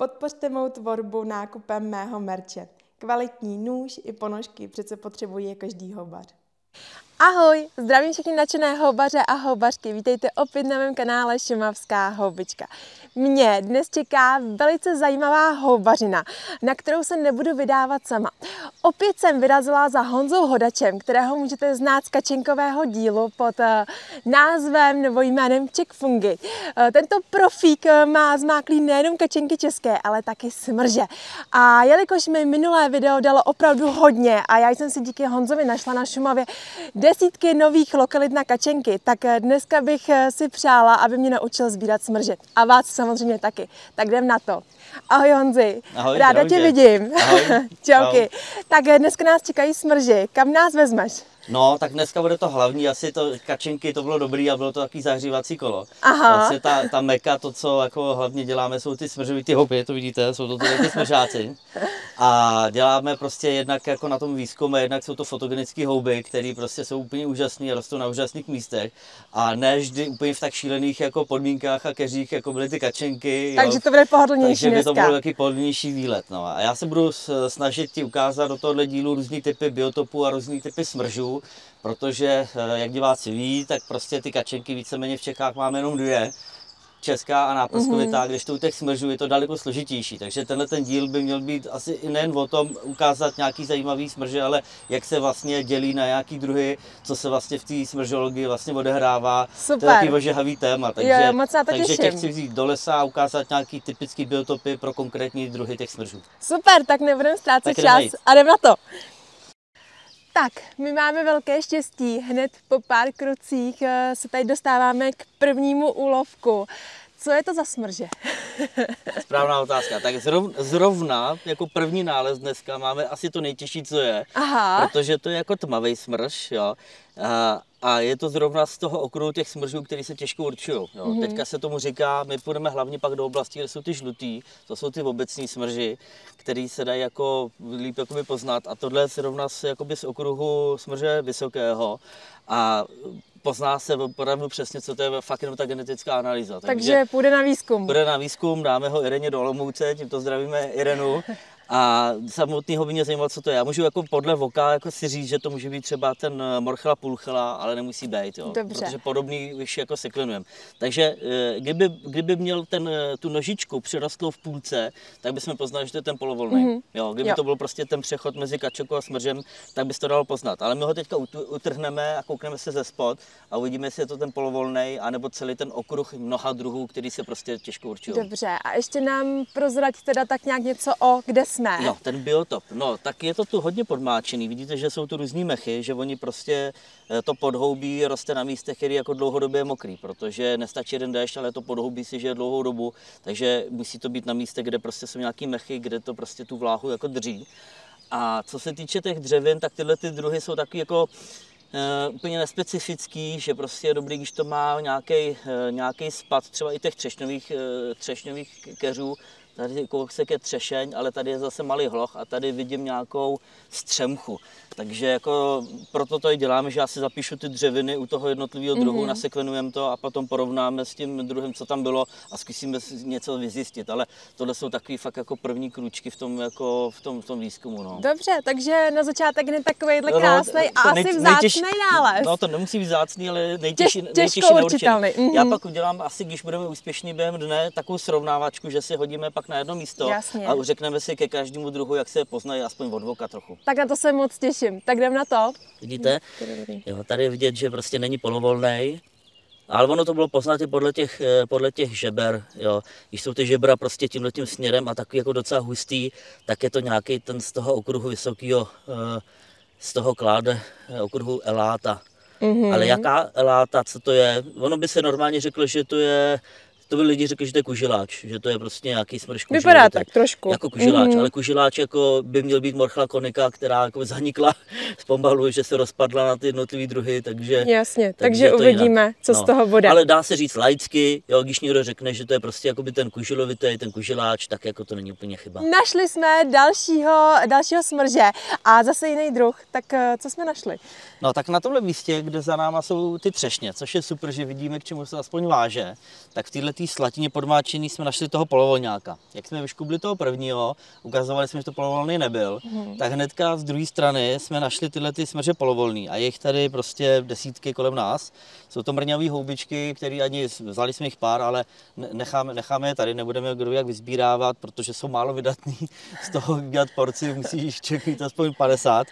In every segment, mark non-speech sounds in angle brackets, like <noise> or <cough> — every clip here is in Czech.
Podpořte mou tvorbu nákupem mého merče. Kvalitní nůž i ponožky přece potřebují každý houbař. Ahoj, zdravím všechny nadšené houbaře a houbařky. Vítejte opět na mém kanále Šumavská houbička. Mě dnes čeká velice zajímavá houbařina, na kterou se nebudu vydávat sama. Opět jsem vyrazila za Honzou Hodačem, kterého můžete znát z kačenkového dílu pod eh, názvem nebo jménem Czech Fungi. Eh, tento profík eh, má zmáklý nejenom kačenky české, ale taky smrže. A jelikož mi minulé video dalo opravdu hodně a já jsem si díky Honzovi našla na Šumavě desítky nových lokalit na kačenky, tak dneska bych si přála, aby mě naučil sbírat smrže. A vás samozřejmě taky. Tak jdem na to. Ahoj Honzi, Ahoj, ráda tě vidím. Ahoj. <laughs> Čauky. Tak dneska nás čekají smrži. Kam nás vezmeš? No, tak dneska bude to hlavní, asi to kačenky, to bylo dobrý a bylo to takový zahřívací kolo. Aha. Vlastně ta, ta meka, to, co jako hlavně děláme, jsou ty smržový ty houby, to vidíte, jsou to ty, ty smržáci. A děláme prostě jednak jako na tom výzkumu, jednak jsou to fotogenické houby, které prostě jsou úplně úžasné a rostou na úžasných místech. A ne vždy úplně v tak šílených jako podmínkách a keřích, jako byly ty kačenky. Takže jo. to bude pohodlnější Takže by to byl taky pohodlnější výlet. No. A já se budu snažit ti ukázat do tohohle dílu různý typy biotopů a různý typy smržů, protože, eh, jak diváci ví, tak prostě ty kačenky víceméně v Čechách máme jenom dvě. Česká a náprskovitá, mm-hmm. když to u těch smržů je to daleko složitější. Takže tenhle ten díl by měl být asi i nejen o tom ukázat nějaký zajímavý smrže, ale jak se vlastně dělí na nějaký druhy, co se vlastně v té smržologii vlastně odehrává. To Super. je takový ožehavý téma. Takže, Jo, moc se to takže tě těším. chci vzít do lesa a ukázat nějaký typický biotopy pro konkrétní druhy těch smržů. Super, tak nebudeme ztrácet Tak čas jít. a jdem na to. Tak, my máme velké štěstí. Hned po pár krocích eh, se tady dostáváme k prvnímu úlovku. Co je to za smrže? <laughs> Správná otázka. Tak zrov, zrovna jako první nález dneska máme asi to nejtěžší, co je. Aha, Protože to je jako tmavý smrš, jo. A, a je to zrovna z toho okruhu těch smržů, který se těžko určují. Jo. Mhm. Mm-hmm. Teďka se tomu říká, my půjdeme hlavně pak do oblasti, kde jsou ty žlutý, to jsou ty obecní smrži, který se dají jako líp jakoby poznat. A tohle je zrovna z, jakoby z okruhu smrže vysokého. A pozná se opravdu přesně, co to je fakt jenom ta genetická analýza. takže půjde na výzkum. Bude na výzkum, dáme ho Ireně do Olomouce, tímto zdravíme Irenu. A samotného by mě zajímalo, co to je. Já můžu jako podle voka jako si říct, že to může být třeba ten eh, morchela pulchela, ale nemusí být, jo. Dobře. Protože podobný už jako sekvenujeme. Takže eh, kdyby, kdyby měl ten, eh, tu nožičku přirostlou v půlce, tak bychom poznali, že to je ten polovolný. Mhm. Jo, kdyby Jo. to byl prostě ten přechod mezi kačokou a smržem, tak bys to dalo poznat. Ale my ho teďka ut- utrhneme a koukneme se ze spod a uvidíme, jestli je to ten polovolný, anebo celý ten okruh mnoha druhů, který se prostě těžko určují. Dobře, a ještě nám prozrať teda tak nějak něco o, kde jsme. Jo, ten biotop. No, tak je to tu hodně podmáčený. Vidíte, že jsou tu různý mechy, že oni prostě eh, to podhoubí roste na místech, který jako dlouhodobě je mokrý, protože nestačí jeden déšť, ale to podhoubí si žije dlouhou dobu, takže musí to být na místech, kde prostě jsou nějaký mechy, kde to prostě tu vláhu jako drží. A co se týče těch dřevin, tak tyhle ty druhy jsou taky jako Uh, úplně nespecifický, že prostě je dobrý, když to má nějaký, uh, nějaký spad, třeba i těch třešňových, uh, třešňových keřů, tady kousek je třešeň, ale tady je zase malý hloch a tady vidím nějakou střemchu. Takže jako proto to i děláme, že já si zapíšu ty dřeviny u toho jednotlivého druhu, mm-hmm. nasekvenujeme to a potom porovnáme s tím druhem, co tam bylo a zkusíme si něco vyzjistit. Ale tohle jsou takový fakt jako první krůčky v tom, jako v tom, v tom výzkumu. No. Dobře, takže na začátek hned takovýhle No, krásný a asi nej- vzácný nejtěžší- nález. No to nemusí být vzácný, ale nejtěžší, Těž- nejtěžší určitelný, určení. mhm. Já pak udělám asi, když budeme úspěšní během dne, takovou srovnávačku, že si hodíme pak na jedno místo Jasně. a řekneme si ke každému druhu, jak se poznají aspoň od voka trochu. Tak na to se moc těším. Tak jdem na to. Vidíte? Dobrý. Jo, tady je vidět, že prostě není polovolný. Ale ono to bylo poznat i podle těch, eh, podle těch žeber. Jo. Když jsou ty žebra prostě tímhle tím směrem a takový jako docela hustý, tak je to nějaký ten z toho okruhu vysokého, eh, z toho kláde eh, okruhu eláta. Mm-hmm. Ale jaká eláta, co to je? Ono by se normálně řeklo, že to je to by lidi řekli, že to je kužiláč, že to je prostě nějaký smrš kužiláč. Vypadá tak trošku. Jako kužiláč, Mhm. ale kužiláč jako by měl být morchla konika, která jako zanikla <laughs> zpomalu, že se rozpadla na ty jednotlivé druhy, takže... Jasně, takže, takže uvidíme, jinak. co z toho bude. Ale dá se říct laicky, jo, když někdo řekne, že to je prostě jakoby ten kužilovitý, ten kužiláč, tak jako to není úplně chyba. Našli jsme dalšího, dalšího smrže a zase jiný druh. Tak eh, co jsme našli? No tak na tomhle místě, kde za náma jsou ty třešně, což je super, že vidíme, k čemu se aspoň váže, tak v této té slatině podmáčený jsme našli toho polovolňáka. Jak jsme vyškubli toho prvního, ukazovali jsme, že to polovolný nebyl, hmm. tak hnedka z druhé strany jsme našli tyhle ty smrže polovolný a je jich tady prostě desítky kolem nás. Jsou to mrňavé houbičky, které ani vzali jsme jich pár, ale necháme, necháme je tady, nebudeme kdo jak vyzbírávat, protože jsou málo vydatní. <laughs> Z toho dělat porci musíš čekat aspoň 50.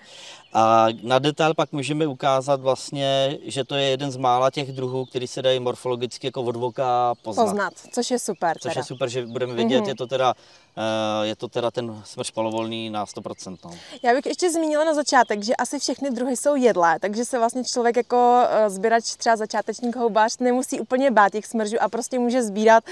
A na detail pak můžeme ukázat vlastně, že to je jeden z mála těch druhů, který se dají morfologicky jako od voka poznat. Poznat, což je super. Což teda. je super, že budeme vědět, mm-hmm. je to teda eh, je to teda ten smrš polovolný na 100%. No. Já bych ještě zmínila na začátek, že asi všechny druhy jsou jedlé, takže se vlastně člověk jako eh, sběrač třeba začátečník houbář nemusí úplně bát těch smržů a prostě může sbírat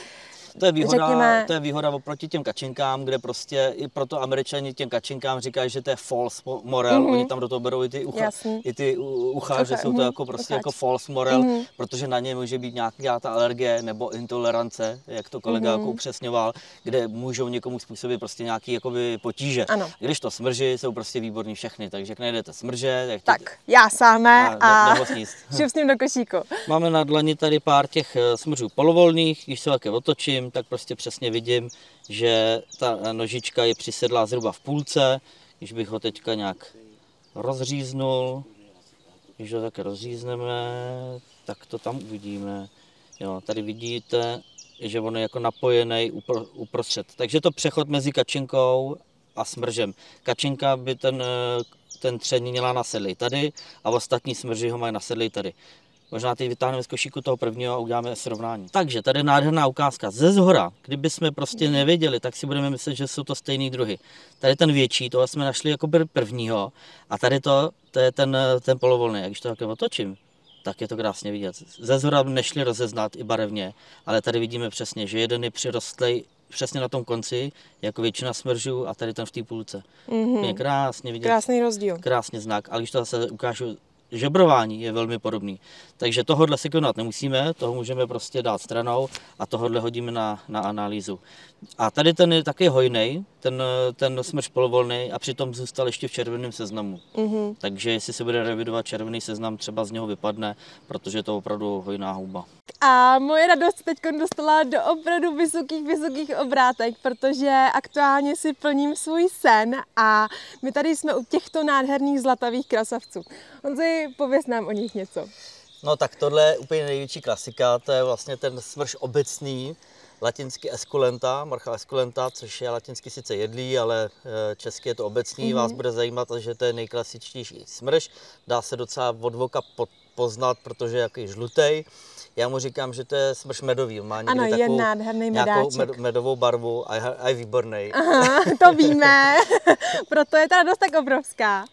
to je výhoda, řekněme... to je výhoda oproti těm kačinkám, kde prostě i proto američani těm kačinkám říkají, že to je false morel, mm-hmm. oni tam do toho berou i ty, ucha, i ty ucha, že jsou to mhm. jako prostě jako false morel, mm-hmm. protože na ně může být nějaká ta alergie nebo intolerance, jak to kolega mm-hmm. jako upřesňoval, kde můžou někomu způsobit prostě nějaký jakoby potíže. Ano. Když to smrží, jsou prostě výborní všechny, takže jak najdete smrže, tak, tak já sáme a, a šup s ním do košíku. Máme na dlani tady pár těch eh, smržů polovolných, když se také otočím, nožím, tak prostě přesně vidím, že ta nožička je přisedlá zhruba v půlce. Když bych ho teďka nějak rozříznul, když ho také rozřízneme, tak to tam uvidíme. Jo, tady vidíte, že on je jako napojený uprostřed. Takže to přechod mezi kačinkou a smržem. Kačinka by ten, ten třeň měla nasedlý tady a ostatní smrží ho mají nasedlý tady. Možná teď vytáhneme z košíku toho prvního a uděláme srovnání. Takže tady je nádherná ukázka. Ze zhora, kdyby jsme prostě nevěděli, tak si budeme myslet, že jsou to stejný druhy. Tady ten větší, toho jsme našli jako prvního a tady to, to je ten, ten polovolný. Jak když to takhle otočím, tak je to krásně vidět. Ze zhora nešli rozeznat i barevně, ale tady vidíme přesně, že jeden je přirostlej přesně na tom konci, jako většina smržů a tady ten v té půlce. Mm-hmm. Je krásně vidět. Krásný rozdíl. Krásně znak. Ale když to zase ukážu žebrování je velmi podobný. Takže tohohle si konat nemusíme, toho můžeme prostě dát stranou a tohohle hodíme na, na analýzu. A tady ten je taky hojný, ten, ten smrš polovolný a přitom zůstal ještě v červeném seznamu. Mm-hmm. Takže jestli se bude revidovat červený seznam, třeba z něho vypadne, protože je to opravdu hojná houba. A moje radost teď dostala do opravdu vysokých, vysokých obrátek, protože aktuálně si plním svůj sen a my tady jsme u těchto nádherných zlatavých krasavců. Pověs nám o nich něco. No tak tohle je úplně největší klasika, to je vlastně ten smrš obecný, latinsky esculenta, marcha esculenta, což je latinsky sice jedlý, ale eh, česky je to obecný. Mm-hmm. Vás bude zajímat, že to je nejklasičtější smrš. Dá se docela od voka poznat, protože je jaký žlutej. Já mu říkám, že to je smrš medový. Má ano, je nádherný medáček. Med, medovou barvu a je, a je výborný. Aha, to víme. <laughs> Proto je ta radost tak obrovská.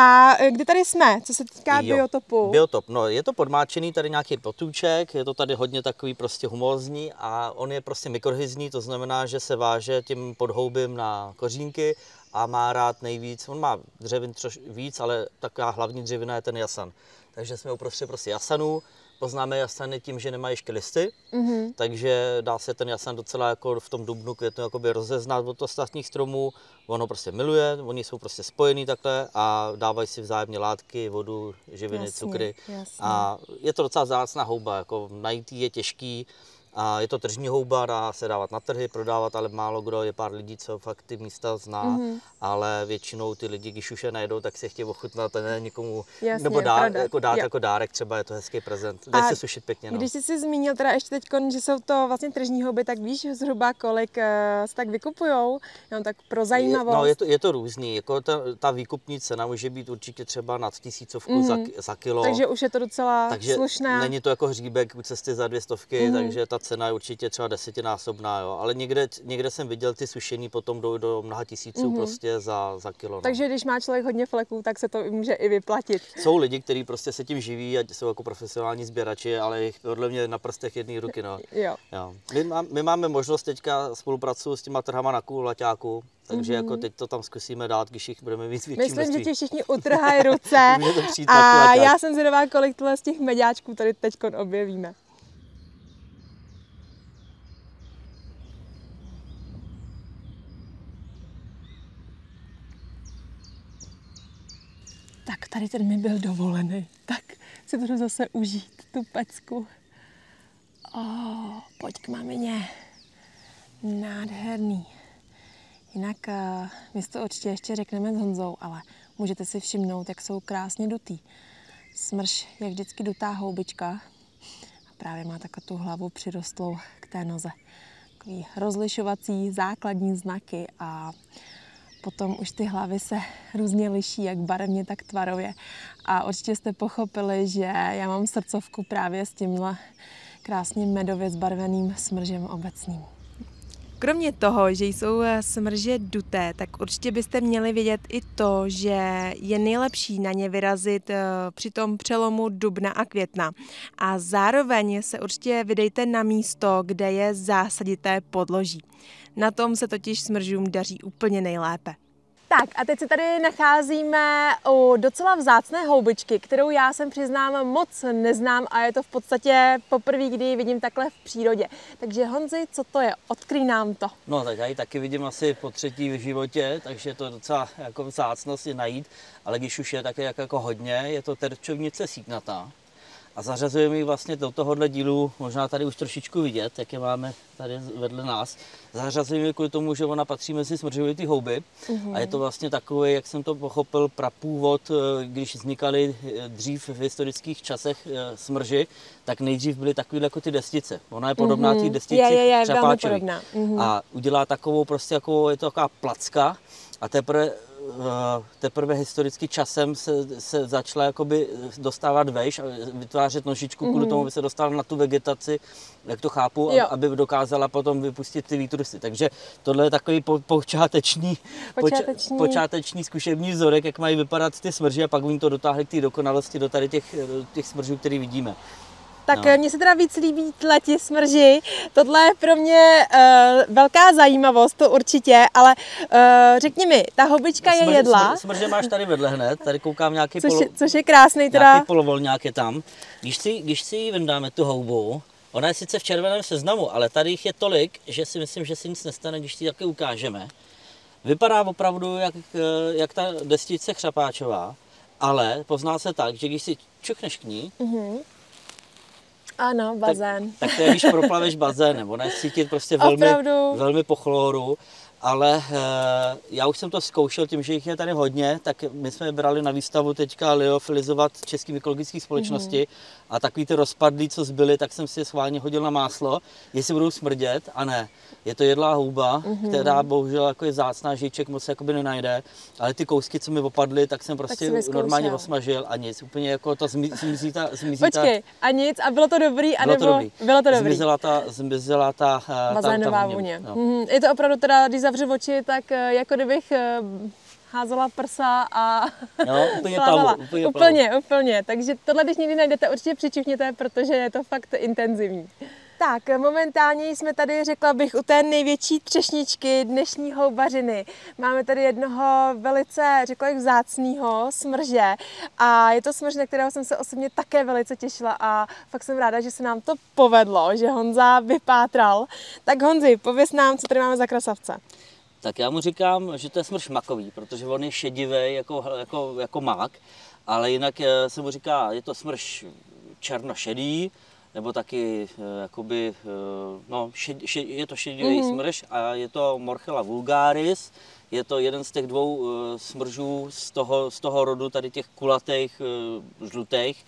A e, kde tady jsme, co se týká jo, biotopu? Biotop, no je to podmáčený tady nějaký potůček, je to tady hodně takový prostě humózní a on je prostě mikrohyzní, to znamená, že se váže tím podhoubím na kořínky a má rád nejvíc, on má dřevin troš víc, ale taková hlavní dřevina je ten jasan. Takže jsme uprostřed prostě jasanů, poznáme jasany tím, že nemají ještě listy, mm-hmm. takže dá se ten jasan docela jako v tom dubnu květnu jakoby rozeznat od ostatních stromů. Ono prostě miluje, oni jsou prostě spojení takhle a dávají si vzájemně látky, vodu, živiny, jasně, cukry. Jasně. A je to docela zácná houba, jako najít je těžký. A je to tržní houba, dá se dávat na trhy, prodávat, ale málo kdo, je pár lidí, co fakt ty místa zná, mm-hmm. ale většinou ty lidi, když už je najdou, tak si chtějí ochutnat a ne někomu, Jasně, nebo dá, jako dát jo. jako dárek, třeba je to hezký prezent. Dá se sušit pěkně. No. Když jsi si zmínil teda ještě teď, že jsou to vlastně tržní houby, tak víš zhruba kolik uh, se tak vykupujou? No, tak pro zajímavost. Je, no, je to, je to různý, jako ta, ta výkupní cena může být určitě třeba nad tisícovku mm-hmm. za, za kilo. Takže už je to docela takže slušné. není to jako hříbek u cesty za dvě stovky, mm-hmm. takže ta cena je určitě třeba desetinásobná, jo. ale někde, někde jsem viděl ty sušení potom do, do mnoha tisíců mm-hmm. prostě za, za kilo. No. Takže když má člověk hodně fleků, tak se to může i vyplatit. Jsou lidi, kteří prostě se tím živí a jsou jako profesionální sběrači, ale jich podle mě na prstech jedné ruky. No. Jo. Jo. My, má, my, máme možnost teďka spolupracuji s těma trhama na kůlaťáku, takže mm-hmm. jako teď to tam zkusíme dát, když jich budeme mít větší Myslím, množství. že ti všichni <laughs> utrhají ruce a já jsem zvědavá, kolik tohle z těch mediáčků tady teď objevíme. Tak tady ten mi byl dovolený. Tak si budu zase užít tu pecku. Oh, pojď k mamině. Nádherný. Jinak uh, my to určitě ještě řekneme s Honzou, ale můžete si všimnout, jak jsou krásně dutý. Smrš je vždycky dutá houbička a právě má takovou tu hlavu přirostlou k té noze. Takový rozlišovací základní znaky a potom už ty hlavy se různě liší, jak barevně, tak tvarově. A určitě jste pochopili, že já mám srdcovku právě s tímhle krásným medově zbarveným smržem obecným. Kromě toho, že jsou eh, smrže duté, tak určitě byste měli vědět i to, že je nejlepší na ně vyrazit eh, při tom přelomu dubna a května. A zároveň se určitě vydejte na místo, kde je zásadité podloží. Na tom se totiž smržům daří úplně nejlépe. Tak a teď se tady nacházíme u docela vzácné houbičky, kterou já jsem přiznám moc neznám a je to v podstatě poprvé, kdy ji vidím takhle v přírodě. Takže Honzi, co to je? Odkryj nám to. No tak já ji taky vidím asi po třetí v životě, takže to je docela jako vzácnost je najít, ale když už je, tak je jako, jako hodně, je to terčovnice sítnatá a zařazujeme ji vlastně do tohohle dílu, možná tady už trošičku vidět, jak je máme tady vedle nás. Zařazujeme ji kvůli tomu, že ona patří mezi smržovité houby uh-huh. a je to vlastně takový, jak jsem to pochopil, prapůvod, eh, když vznikaly eh, dřív v historických časech eh, smrži, tak nejdřív byly takové jako ty destice. Ona je podobná uh-huh. té destici je, je, je, uh-huh. A udělá takovou prostě jako, je to taková placka a teprve teprve historicky časem se, se začala jakoby dostávat vejš a vytvářet nožičku mm-hmm. kvůli mhm. tomu, aby se dostala na tu vegetaci, jak to chápu, jo. aby dokázala potom vypustit ty výtrusy. Takže tohle je takový po, počáteční, počáteční. Poč, počáteční zkušební vzorek, jak mají vypadat ty smrži a pak oni to dotáhli k té dokonalosti do tady těch, těch smržů, které vidíme. Tak no. mně se teda víc líbí tleti smrži. Tohle je pro mě uh, velká zajímavost, to určitě, ale uh, řekni mi, ta hobička smrž, je jedla. Smrž, smrže máš tady vedle hned, tady koukám nějaký což, polo, což je krásný teda. Nějaký polovol je tam. Když si, když si vyndáme tu houbu, ona je sice v červeném seznamu, ale tady jich je tolik, že si myslím, že se nic nestane, když si taky ukážeme. Vypadá opravdu jak, eh, jak ta destice chřapáčová, ale pozná se tak, že když si čukneš k ní, mm-hmm ano, bazén. Tak, tak to je, když proplaveš bazénem, ona je cítit prostě velmi, velmi po chloru, ale e, já už jsem to zkoušel tím, že jich je tady hodně, tak my jsme brali na výstavu teďka liofilizovat českým ekologických společnosti mm-hmm. A takový ty rozpadlí, co zbyly, tak jsem si je schválně hodil na máslo, jestli budou smrdět a ne. Je to jedlá houba, mm-hmm. která bohužel jako je zácná, žíček moc jakoby nenajde, ale ty kousky, co mi opadly, tak jsem prostě tak normálně osmažil a nic. Úplně jako to zmizí ta, zmizí Počkej, ta... a nic a bylo to dobrý, bylo anebo... to dobrý. Bylo to dobrý. Zmizela ta, zmizela ta, ta, Bazénová ta, ta vůně. No. Mm, je to opravdu teda, když zavřu oči, tak eh, jako kdybych eh, házela prsa a no, úplně <laughs> plavala. Plavu, úplně, úplně, úplně. Takže tohle, když někdy najdete, určitě přičuchněte, protože je to fakt intenzivní. Tak, momentálně jsme tady, řekla bych, u té největší třešničky dnešní houbařiny. Máme tady jednoho velice, řekla bych, vzácného smrže a je to smrž, na kterého jsem se osobně také velice těšila a fakt jsem ráda, že se nám to povedlo, že Honza vypátral. Tak Honzi, pověs nám, co tady máme za krasavce. Tak já mu říkám, že to je smrš makový, protože on je šedivý jako, jako, jako mák, ale jinak eh, se mu říká, je to smrš černošedý, nebo taky eh, jakoby, eh, no, šed, šed, je to šedivý mm-hmm. smrš a je to Morchella vulgaris, je to jeden z těch dvou smržů z toho, z toho rodu tady těch kulatých, žlutých,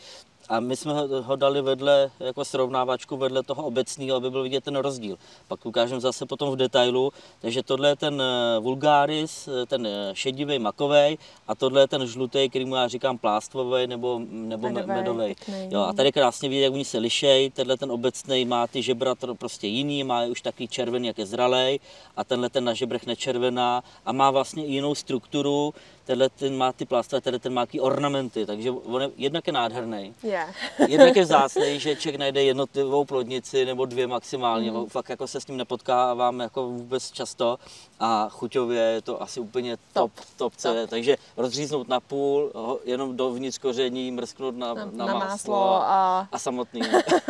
a my jsme ho dali vedle, jako srovnávačku vedle toho obecného, aby byl vidět ten rozdíl. Pak ukážeme zase potom v detailu. Takže tohle je ten eh, vulgaris, eh, ten eh, šedivý makový a tohle je ten žlutý, který mu já říkám plástvový nebo, nebo medový. medový. Jo, a tady krásně vidět, jak oni se lišejí. Tenhle ten obecný má ty žebra prostě jiný, má už taky červený, jak je zralej a tenhle ten na žebrech nečervená a má vlastně jinou strukturu tenhle ten má ty plastové, tenhle ten má ty ornamenty, takže on je, jednak je nádherný. Yeah. <laughs> jednak je vzácný, že člověk najde jednotlivou plodnici nebo dvě maximálně, mm. fakt jako se s ním nepotkávám jako vůbec často a chuťově je to asi úplně top, top, top, top. takže rozříznout na půl, jenom dovnitř koření, mrsknout na, na, na, na máslo, máslo a... a samotný.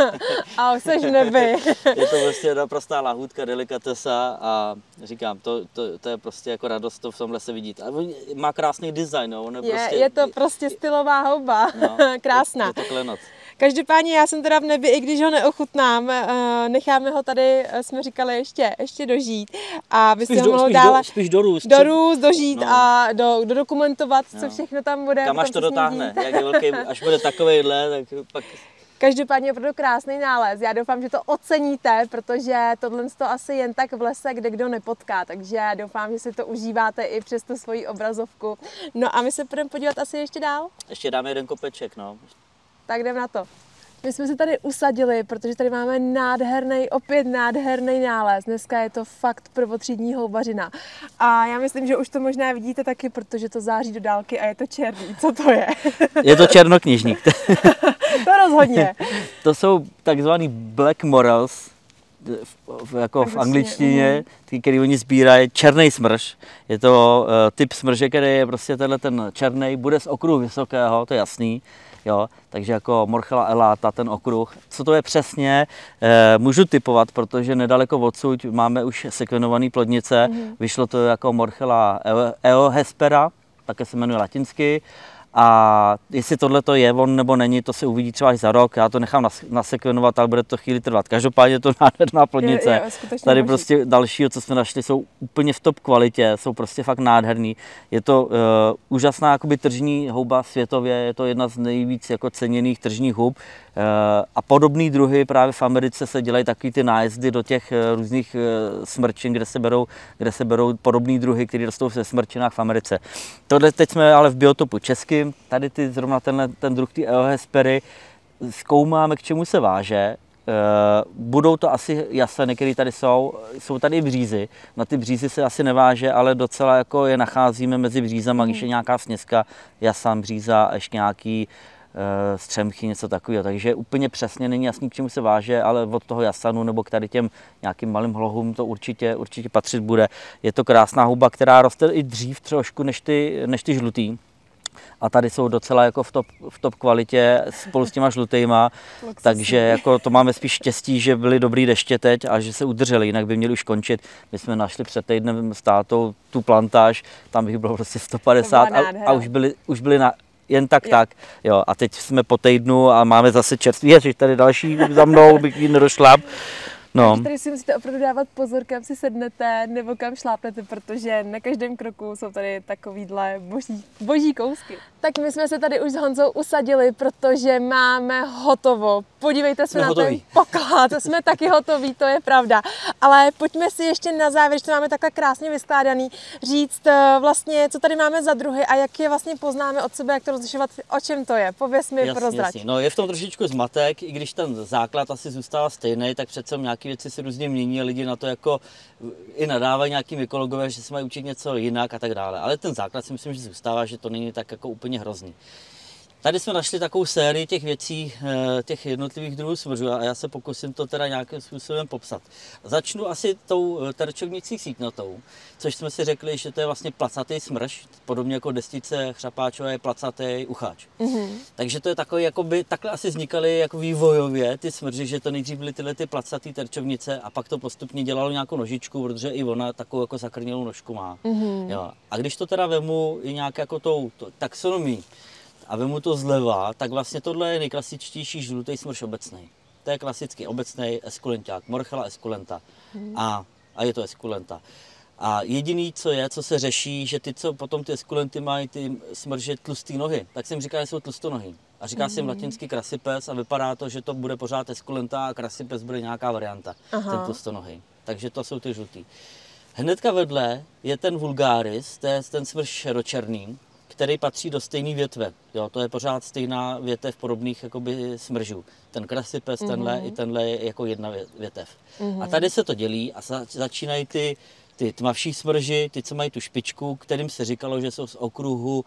<laughs> a už seš neby. <laughs> je to prostě naprostá lahůdka, delikatesa a říkám, to, to, to je prostě jako radost to v tomhle se vidí. A má krásný design, no. je, prostě, je to prostě stylová houba, no, krásná. Je, je to klenot. Každopádně já jsem teda v nebi, i když ho neochutnám, eh, necháme ho tady, eh, jsme říkali, ještě, ještě dožít. A by Spíš, ho dále do, spíš dorůst. dorůst, dožít No. a do, dodokumentovat, co No. všechno tam bude. Kam až to dotáhne, jak je velký, až bude takovejhle, tak pak Každopádně opravdu krásný nález. Já doufám, že to oceníte, protože tohle to asi jen tak v lese, kde kdo nepotká. Takže doufám, že si to užíváte i přes tu svoji obrazovku. No a my se budeme podívat asi ještě dál. ještě dáme jeden kopeček, no. Tak jdem na to. My jsme se tady usadili, protože tady máme nádherný, opět nádherný nález. Dneska je to fakt prvotřídní houbařina. A já myslím, že už to možná vidíte taky, protože to září do dálky a je to černý. Co to je? <laughs> Je to černoknižník. <laughs> <laughs> to rozhodně. to jsou takzvaný black morals, v, jako v Angličtině, angličtině, ty, který oni sbírají, černý smrš. Je to uh, typ smrže, který je prostě tenhle ten černý, bude z okruhu vysokého, to je jasný. Jo, takže jako Morchela elata, ten okruh. Co to je přesně, eh, můžu typovat, protože nedaleko odsud máme už sekvenované plodnice. Mm-hmm. Vyšlo to jako Morchela eo- eohespera, také se jmenuje latinsky. A jestli tohle to je on nebo není, to se uvidí třeba až za rok. Já to nechám nas- nasekvenovat, ale bude to chvíli trvat. Každopádně je to <laughs> nádherná plodnice. Je- je Tady prostě dalšího, co jsme našli, jsou úplně v top kvalitě, jsou prostě fakt nádherný. Je to uh, úžasná jakoby tržní houba světově, je to jedna z nejvíc jako ceněných tržních hub. Uh, a podobné druhy právě v Americe se dělají takový ty nájezdy do těch uh, různých uh, smrčin, kde se berou, kde se berou podobné druhy, které rostou ve smrčinách v Americe. Tohle teď jsme ale v biotopu českým, tady ty zrovna tenhle, ten druh ty eohespery, zkoumáme, k čemu se váže. Eh, Budou to asi jaseny, které tady jsou. Jsou tady i břízy. Na ty břízy se asi neváže, ale docela jako je nacházíme mezi břízama, když je nějaká snězka, jasan, bříza ještě nějaký eh, střemchy, něco takového. Takže úplně přesně není jasný, k čemu se váže, ale od toho jasanu nebo k tady těm nějakým malým hlohům to určitě, určitě patřit bude. Je to krásná huba, která roste i dřív trošku než ty, než ty žlutý. A tady jsou docela jako v top, v top kvalitě spolu s těma žlutýma, takže jako to máme spíš štěstí, že byly dobrý deště teď a že se udrželi, jinak by měli už končit. My jsme našli před týdnem s tátou tu plantáž, tam bych bylo prostě 150 To byla a, a už byly, už byly na, jen tak Jo. tak. Jo, a teď jsme po týdnu a máme zase čerstvý, ježiš, tady další za mnou, bych jí nedošla. No, Tady si musíte opravdu dávat pozor, kam si sednete nebo kam šlápnete, protože na každém kroku jsou tady takovýhle boží, boží kousky. Tak my jsme se tady už s Honzou usadili, protože máme hotovo. Podívejte se Jsme na hotoví. ten poklad, jsme taky hotoví, to je pravda. Ale pojďme si ještě na závěr, že to máme takhle krásně vyskládaný, říct eh, vlastně, co tady máme za druhy a jak je vlastně poznáme od sebe, jak to rozlišovat, o čem to je. Pověz mi, prozrať. No je v tom trošičku zmatek, i když ten základ asi zůstává stejný, tak přece nějaké věci se různě mění a lidi na to jako i nadávají nějakým ekologové, že se mají učit něco jinak a tak dále. Ale ten základ si myslím, že zůstává, že to není tak jako úplně hrozný. Tady jsme našli takovou sérii těch věcí, eh, těch jednotlivých druhů smržů a já se pokusím to teda nějakým způsobem popsat. Začnu asi tou eh, terčovnicí sítnatou, což jsme si řekli, že to je vlastně placatý smrš, podobně jako destice chřapáčové je placatý ucháč. Mhm. Takže to je takový, jakoby, takhle asi vznikaly jako vývojově ty smrži, že to nejdřív byly tyhle ty placatý terčovnice a pak to postupně dělalo nějakou nožičku, protože i ona takovou jako zakrnělou nožku má. Mhm. Jo. A když to teda vemu i nějak jako tou to, taxonomii a vemu to zleva, tak vlastně tohle je nejklasičtější žlutý smrš obecný. To je klasický obecný eskulenták, morchela eskulenta. A, a je to eskulenta. A jediný, co je, co se řeší, že ty, co potom ty eskulenty mají ty smrže tlustý nohy, tak se jim říká, že jsou tlustonohy. A říká se jim latinsky krasipes a vypadá to, že to bude pořád eskulenta a krasipes bude nějaká varianta, Aha. ten tlustonohy. Takže to jsou ty žlutý. Hnedka vedle je ten vulgaris, to je ten smrš šeročerný, který patří do stejné větve. Jo, to je pořád stejná větev podobných jakoby smržů. Ten krasipes, mm-hmm. tenhle i tenhle je jako jedna vě- větev. Mm-hmm. A tady se to dělí a za- začínají ty, ty tmavší smrži, ty, co mají tu špičku, kterým se říkalo, že jsou z okruhu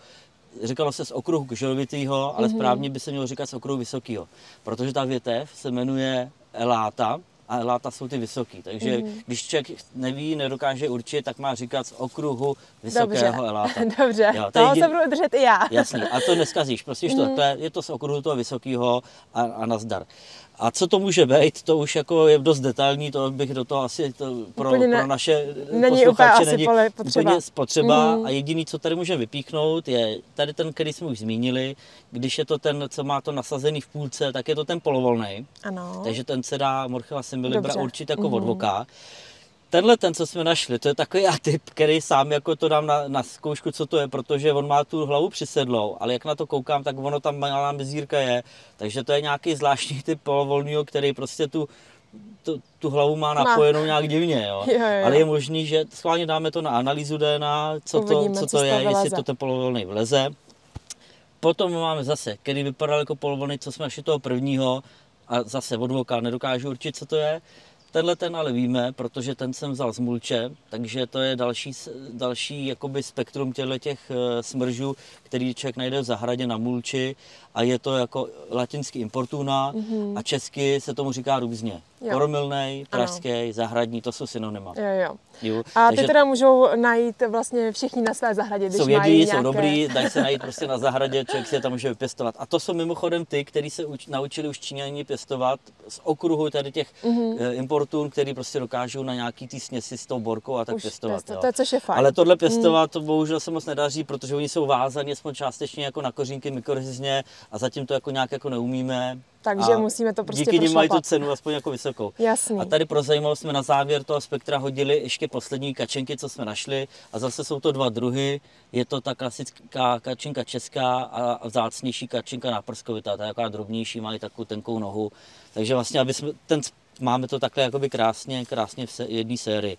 Říkalo se z okruhu kželovitýho, ale mm-hmm. správně by se mělo říkat z okruhu vysokého. Protože ta větev se jmenuje eláta a eláta jsou ty vysoký. Takže mm-hmm. když člověk neví, nedokáže určit, tak má říkat z okruhu vysokého Dobře, eláta. <laughs> dobře. Jo, to je toho jedin- se budu držet i já. Jasně, a to neskazíš, prostě Mhm. mm. to takhle, je to z okruhu toho vysokého a, a nazdar. A co to může být, to už jako je dost detailní, to bych do toho asi to pro, úplně ne, pro naše není posluchače není potřeba. úplně potřeba. Mm. A jediný, co tady můžeme vypíchnout, je tady ten, který jsme už zmínili, když je to ten, co má to nasazený v půlce, tak je to ten polovolný. Ano. Takže ten se dá Morchela Semilibra určitě jako mm. od voka tenhle ten, co jsme našli, to je takový <laughs> typ, který sám jako to dám na, na zkoušku, co to je, protože on má tu hlavu přisedlou, ale jak na to koukám, tak ono tam malá mezírka je, takže to je nějaký zvláštní typ polovolného, který prostě tu, tu, tu hlavu má napojenou nějak divně, jo. jo, jo. Ale je možný, že schválně dáme to na analýzu DNA, co Uvidíme, to, co to je, vyleze. jestli to ten polovolný vleze. Potom máme zase, který vypadal jako polovolný, co jsme našli toho prvního, a zase od voka nedokážu určit, co to je. Tenhle ten ale víme, protože ten jsem vzal z mulče, takže to je další, další jakoby spektrum těchto těch eh, smržů, který člověk najde v zahradě na mulči a je to jako latinský importuna mm-hmm. a česky se tomu říká různě. Koromilnej, pražský, zahradní, to jsou synonyma. Jo, jo. jo. A ty Takže teda můžou najít vlastně všichni na své zahradě, když jsou jedlí, mají nějaké... jsou dobrý, <laughs> dají se najít prostě na zahradě, člověk si je tam může vypěstovat. A to jsou mimochodem ty, kteří se uč, naučili už Číňani pěstovat z okruhu tady těch mm-hmm. importů, který prostě dokážou na nějaký ty směsi s tou borkou a tak už pěstovat. To, to je což je fajn. Ale tohle pěstovat, mm. to bohužel se moc nedaří, protože oni jsou vázaní aspoň částečně jako na kořínky mykorhizně a zatím to jako nějak jako neumíme. Takže a musíme to prostě Díky nim mají tu cenu aspoň jako vysokou. Jasný. A tady pro zajímavost jsme na závěr toho spektra hodili ještě poslední kačenky, co jsme našli. A zase jsou to dva druhy. Je to ta klasická kačenka česká a vzácnější kačenka náprskovitá. Ta je taková drobnější, má i takovou tenkou nohu. Takže vlastně, aby jsme ten máme to takhle jakoby krásně, krásně v jedné sérii.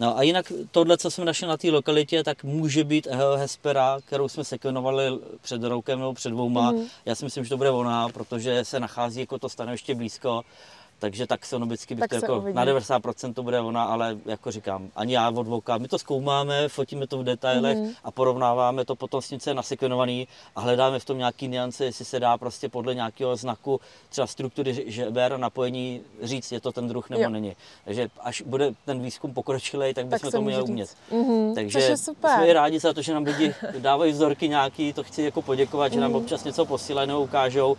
No a jinak tohle, co jsme našli na té lokalitě, tak může být Hespera, kterou jsme sekvenovali před rokem nebo před dvouma. Mm-hmm. Já si myslím, že to bude ona, protože se nachází jako to ještě blízko takže taxonomicky bych tak to jako na 90% to bude ona, ale jako říkám, ani já od voka. My to zkoumáme, fotíme to v detailech mm-hmm. a porovnáváme to potom s je nasekvenovaný a hledáme v tom nějaký niance, jestli se dá prostě podle nějakého znaku třeba struktury žeber napojení říct, je to ten druh nebo jo. není. Takže až bude ten výzkum pokročilý, tak bychom tak to měli umět. Mm-hmm. Takže super. jsme rádi za to, že nám lidi dávají vzorky nějaký, to chci jako poděkovat, mm-hmm. že nám mhm. občas něco posílají nebo ukážou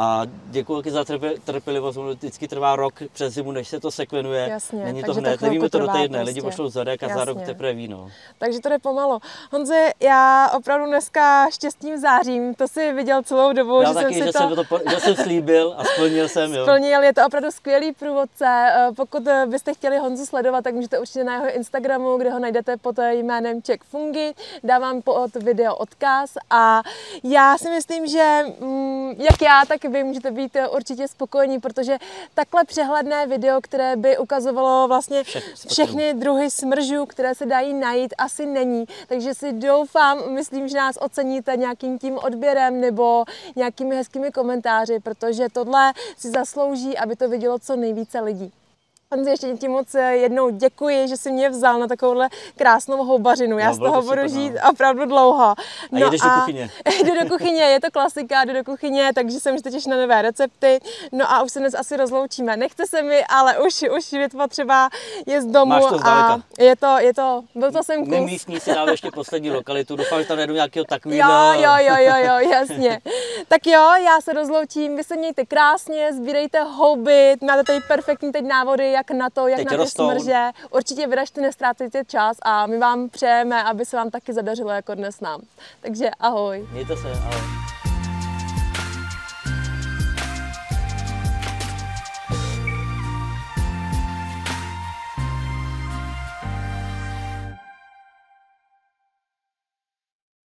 a děkuji za trpělivost, vždycky trvá rok přes zimu, než se to sekvenuje. Jasně, Není to hned, nevíme to do týdne, prostě. lidi pošlou zadek a Jasně. za rok teprve víno. Takže to jde pomalu. Honze, já opravdu dneska štěstím zářím, to si viděl celou dobu. Já že taky, jsem že, to... jsem to, že jsem slíbil a splnil jsem. Jo. Splnil, je to opravdu skvělý průvodce. Eh, pokud byste chtěli Honzu sledovat, tak můžete určitě na jeho Instagramu, kde ho najdete pod jménem Czech Fungi. Dávám pod video odkaz a já si myslím, že mm, jak já, tak vy můžete být eh, určitě spokojení, protože takhle přehledné video, které by ukazovalo vlastně všechny druhy smržů, které se dají najít, asi není. Takže si doufám, myslím, že nás oceníte nějakým tím odběrem nebo nějakými hezkými komentáři, protože tohle si zaslouží, aby to vidělo co nejvíce lidí. Honzi, ještě ti moc eh, jednou děkuji, že jsi mě vzal na takovouhle krásnou houbařinu. Já no, z toho to budu super, žít no. opravdu dlouho. No a jdeš a do kuchyně. <laughs> jdu do kuchyně, je to klasika, jdu do kuchyně, takže jsem už teď na nové recepty. No a už se dnes asi rozloučíme. Nechce se mi, ale už, už je potřeba je z domu. Máš to a je to, je to, byl to jsem kus. My místní si dáme ještě poslední lokalitu, doufám, že tam najdu nějakého takového. Jo, jo, jo, jo, jo, jasně. tak jo, já se rozloučím, vy se mějte krásně, sbírejte houby, máte tady perfektní teď návody, jak na to, jak Teď na ty rostou. smrže. Určitě vyražte, nestrácejte čas a my vám přejeme, aby se vám taky zadařilo jako dnes nám. Takže ahoj. Mějte se, ahoj.